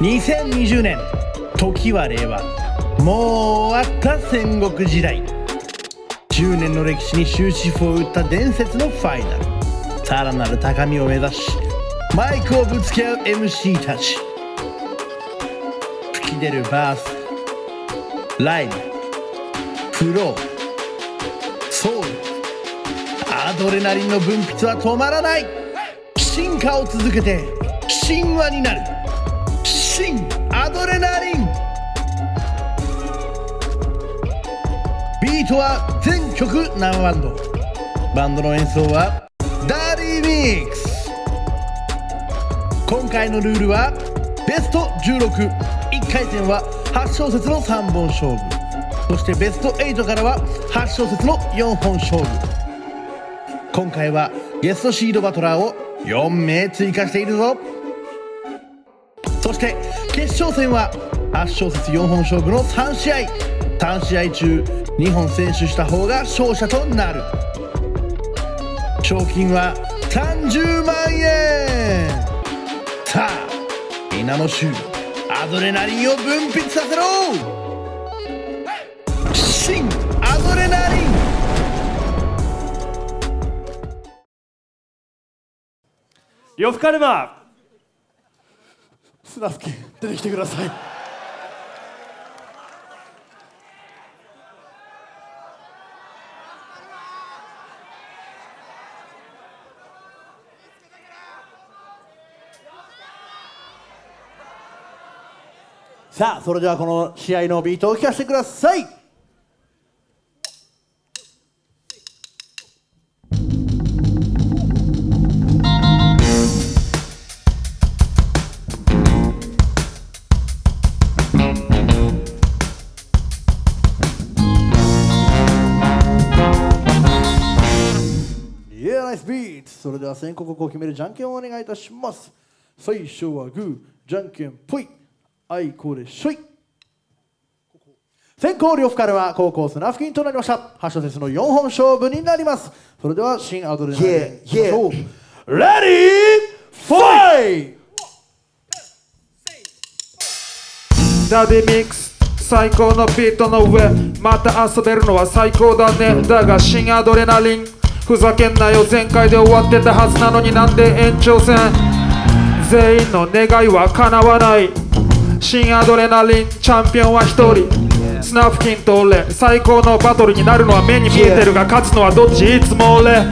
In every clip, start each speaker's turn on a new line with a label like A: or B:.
A: 2020年時は令和。もう終わった戦国時代。10年の歴史に終止符を打った伝説のファイナル。さらなる高みを目指しマイクをぶつけ合う MC たち。吹き出るバースライブフローソウル。アドレナリンの分泌は止まらない。進化を続けて神話になる。新アドレナリン。ビートは全曲生バンド。バンドの演奏はダーリーミックス。今回のルールはベスト161回戦は8小節の3本勝負。そしてベスト8からは8小節の4本勝負。今回はゲストシードバトラーを4名追加しているぞ。そして決勝戦は8小節4本勝負の3試合。3試合中2本選手した方が勝者となる。賞金は30万円。さあ皆の衆アドレナリンを分泌させろ。
B: 呂布カルマ
C: スナフキ出てきてください。さあそれではこの試合のビートを聞かせてください。ナイスビートそれでは先攻後攻を決めるじゃんけんをお願いいたします。最初はグーじゃんけんぽい。あいこでしょい。先行両夫からは高校スナフキンとなりました。8小節の4本勝負になります。それでは新アドレナリン
D: Yeah, yeah.
C: レディーファイ
E: ダディミックス最高のビートの上また遊べるのは最高だね。だが新アドレナリンふざけんなよ前回で終わってたはずなのになんで延長戦。全員の願いは叶わない。新アドレナリンチャンピオンは1人。スナフキンと俺最高のバトルになるのは目に見えてるが勝つのはどっち？いつも俺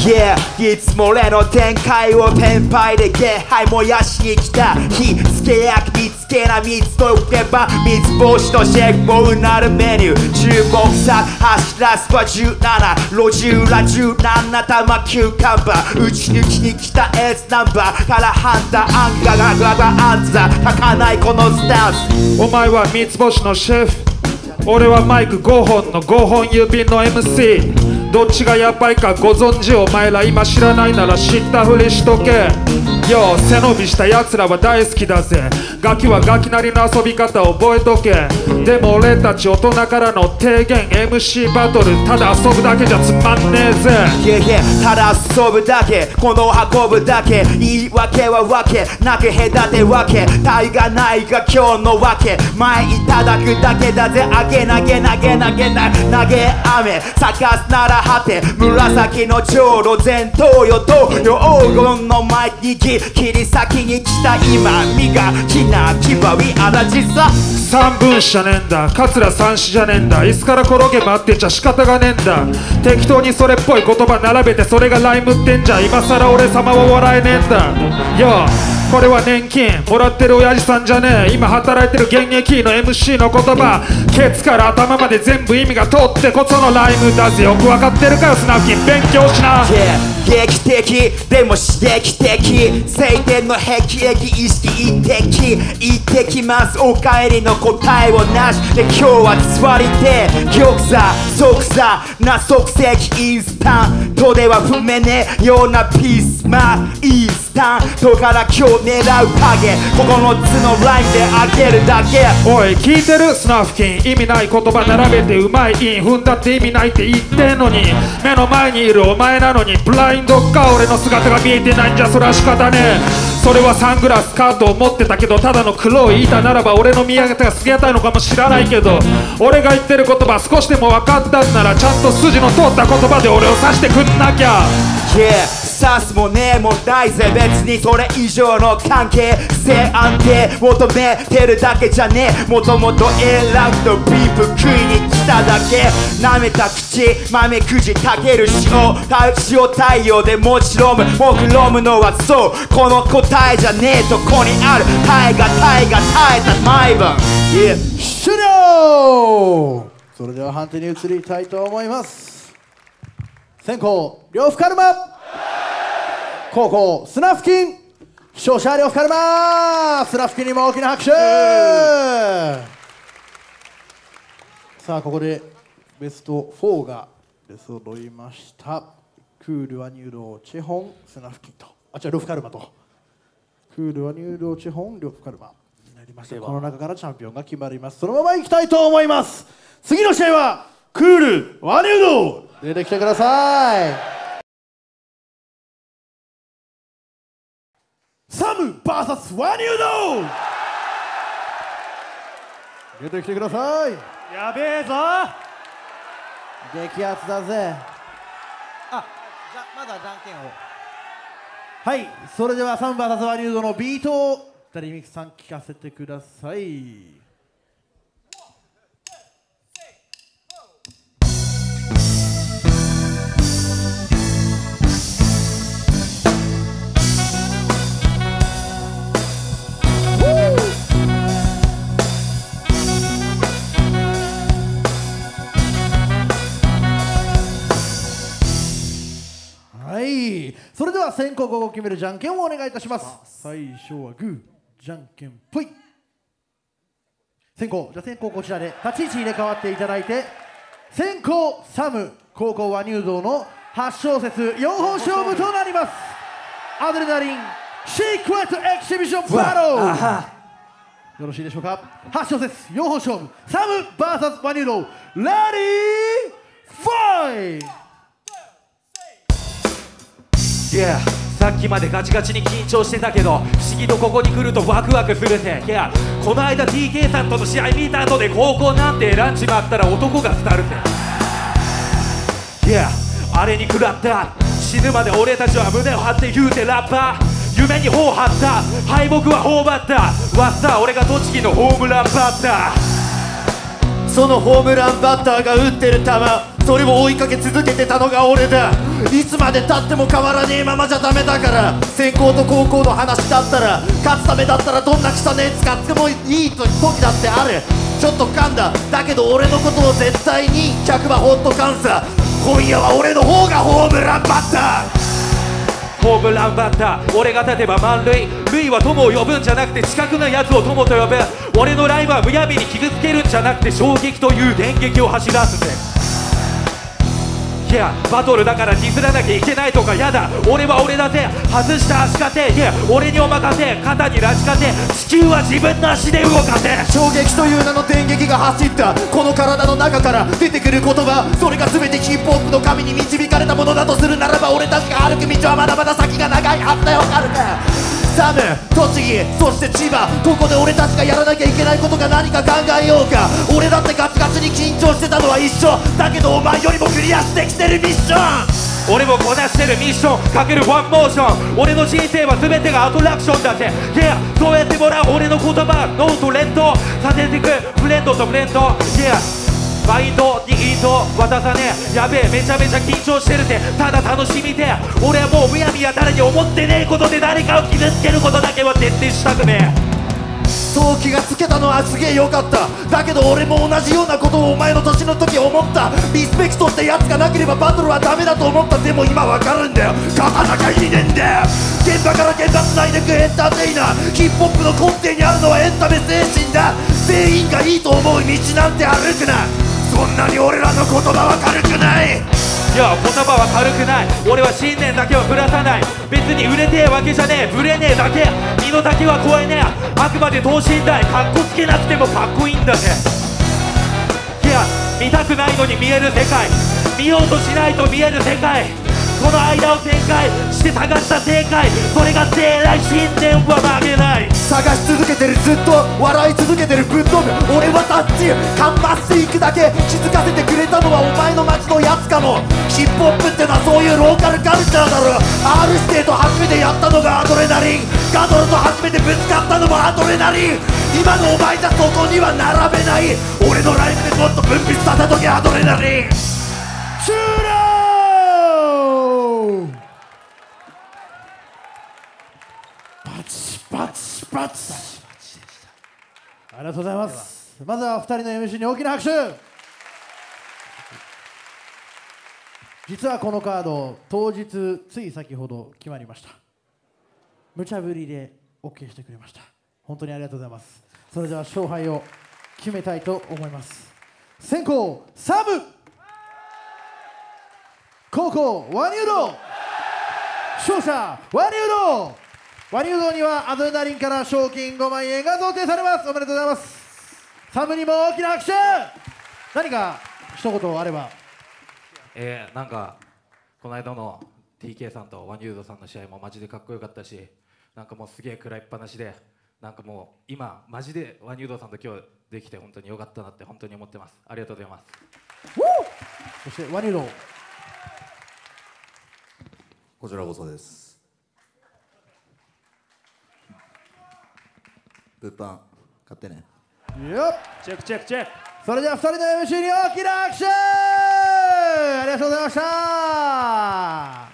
D: Yeah いつも俺の展開をテンパイで気配燃やしに来た火つけ焼き見つけな蜜と打てば三つ星とシェイクもうなるメニュー15さ走らすは17路地裏17玉9カンバー打ち抜きに来たエースナンバーからハンターアンカーがグラバアンザー書かないこのスタンス
E: お前は三つ星のシェフ俺はマイク5本の5本指の MC どっちがやばいかご存知お前ら今知らないなら知ったふりしとけ。よ背伸びした奴らは大好きだぜ。ガキはガキなりの遊び方覚えとけ。でも俺たち大人からの提言 MC バトルただ遊ぶだけじゃつまんねえぜ。
D: Yeah, yeah ただ遊ぶだけ。この運ぶだけ。言い訳はわけ。なく隔てわけ。体がないが今日のわけ。前いただくだけだぜ。あげ投げ投げ投げな投げ雨。咲かすなら果て紫の長路前頭よと黄金の前に切り裂きに来た今磨きな牙は荒地さ。
E: 三分子じゃねえんだ。桂三子じゃねえんだ。椅子から転げ回ってんじゃ仕方がねえんだ。適当にそれっぽい言葉並べてそれがライムってんじゃ。今さら俺様は笑えねえんだ。よこれは年金もらってる親父さんじゃねえ。今働いてる現役の MC の言葉。ケツから頭まで全部意味が通ってこそのライムだぜ。よくわかってるかよスナフキン。勉強しな。
D: Yeah 劇的でも刺激的。晴天の霹靂意識一滴。行ってきます。お帰りの答えをなし。で今日は座りて玉座即座。な即席インスタント。では踏めねえようなピース。まあいいっす。スタントから今日狙う影。ここの図のラインで上げるだけ。
E: おい聞いてるスナフキン意味ない言葉並べてうまいイン踏んだって意味ないって言ってんのに。目の前にいるお前なのにブラインドか俺の姿が見えてないんじゃそれは仕方ねえ。それはサングラスカードを持ってたけどただの黒い板ならば俺の見上げ方が過ぎたいのかもしらないけど俺が言ってる言葉少しでも分かったんならちゃんと筋の通った言葉で俺を指してくんなきゃ。
D: Yeah 刺すもねえもないぜ別にそれ以上の関係性安定求めてるだけじゃねえ。もともと A ラウンドビーフ食いに来ただけ。舐めた口豆くじかける塩た塩太陽でもちろんもくろむのはそう。この答えじゃねえとこにある。耐えが耐えが耐えた毎晩。Yeah
C: 終了。それでは判定に移りたいと思います。先攻両フカルマ後攻スナフキン勝者両フカルマスナフキンにも大きな拍手。さあここでベスト4が出揃いました。クールは入道チェホンスナフキンと。あ違う両フカルマと。クールは入道チェホン両フカルマ。になりましたこの中からチャンピオンが決まります。そのままいきたいと思います。次の試合はクールワニュード出てきてくださいサム VS ワニュード出てきてください。
B: やべえぞ。
C: 激アツだぜ。
F: あじゃまだじゃんけんを。
C: はいそれではサム VS ワニュードのビートをダリミクさん聞かせてくださいはい。それでは先行後攻を決めるじゃんけんをお願いいたします。最初はグー。じゃんけんぽい。先行じゃあ先行こちらで立ち位置入れ替わっていただいて。先行サム。後攻は入道の8小節。4本勝負となります。アドレナリンシークレットエキシビションバトル。よろしいでしょうか？8小節。4本勝負。サム VS ワニュードレディーファイ
B: Yeah さっきまでガチガチに緊張してたけど不思議とここに来るとワクワクするぜ Yeah この間 TK さんとの試合見た後で高校なんてランチがあったら男が伝るぜ Yeah あれに食らった。死ぬまで俺たちは胸を張って言うてラッパー。夢に頬張った。敗北は頬張った。わっさ俺が栃木のホームランバッター
G: そのホームランバッターが打ってる球それを追いかけ続けてたのが俺だ。いつまでたっても変わらねえままじゃダメだから。先行と高校の話だったら勝つためだったらどんな汚ねえ使ってもいい時だってある。ちょっと噛んだ。だけど俺のことを絶対に100はホットカンサ今夜は俺の方がホームランバッター。
B: ホームランバッター。俺が立てば満塁。塁は友を呼ぶんじゃなくて近くなやつを友と呼ぶ。俺のライブはむやみに傷つけるんじゃなくて衝撃という電撃を走らすぜ。いやバトルだからディスらなきゃいけないとかやだ。俺は俺だぜ。外した足かて。いや俺にお任せ。肩にラジかて地球は自分の足で動かせ。
G: 衝撃という名の電撃が走った。この体の中から出てくる言葉。それが全てヒップホップの神に導かれたものだとするならば俺たちが歩く道はまだまだ先が長い。はずだよわかるか。サム栃木そして千葉。ここで俺たちがやらなきゃいけないことが何か考えようか。俺だってガチガチに緊張してたのは一緒。だけどお前よりもクリアしてきてるミッション。
B: 俺もこなしてるミッション。かけるワンモーション。俺の人生は全てがアトラクションだぜ。Yeah そうやってもらう俺の言葉。ノート連投させてく。フレンドとフレンド。Yeah バイトにイート渡さねやべえめちゃめちゃ緊張してるぜ。ただ楽しみで俺はもうむやみやたらに思ってねえことで誰かを傷つけることだけは徹底したくねえ。
G: そう気がつけたのはすげえよかった。だけど俺も同じようなことをお前の年の時思った。リスペクトってやつがなければバトルはダメだと思った。でも今わかるんだよ。勝たなきゃいいねんだよ。現場から現場繋いでくエンターテイナー。ヒップホップの根底にあるのはエンタメ精神だ。全員がいいと思う道なんて歩くな。こんなに俺らの言葉は軽くない。
B: いや言葉は軽くない。俺は信念だけはぶらさない。別に売れてえわけじゃねえ。ぶれねえだけ。身の丈は超えねえ。あくまで等身大。かっこつけなくてもかっこいいんだぜ。いや見たくないのに見える世界。見ようとしないと見える世界。この間を旋回して探した正解。それが正来信念は曲げない。
G: 探し続けてるずっと笑い続けてるぶっ飛ぶ俺はタッチカンバスいくだけ気づかせてくれたのはお前の街のやつかもヒップホップってのはそういうローカルカルチャーだろ。R 指定と初めてやったのがアドレナリン。ガドルと初めてぶつかったのもアドレナリン。今のお前じゃそこには並べない。俺のライブでもっと分泌させとけアドレナリン。
C: パチパチパチありがとうございます。まずは2人の MC に大きな拍手。実はこのカード当日つい先ほど決まりました。無茶ぶりで OK してくれました。本当にありがとうございます。それでは勝敗を決めたいと思います。先攻サブ。後攻ワニュード。勝者ワニュード。ワニュードにはアドレナリンから賞金5万円が贈呈されます。おめでとうございます。サムにも大きな拍手。何か一言あれば。
B: えー、なんかこの間の TK さんとワニュードさんの試合もマジでかっこよかったしなんかもうすげえ食らいっぱなしでなんかもう今マジでワニュードさんと今日できて本当によかったなって本当に思ってます。ありがとうございます。
C: そしてワニュード
H: こちらこそです。物販買ってね。
C: よっ
E: チェックチェックチェック。
C: それでは2人の MC に大きな拍手。ありがとうございました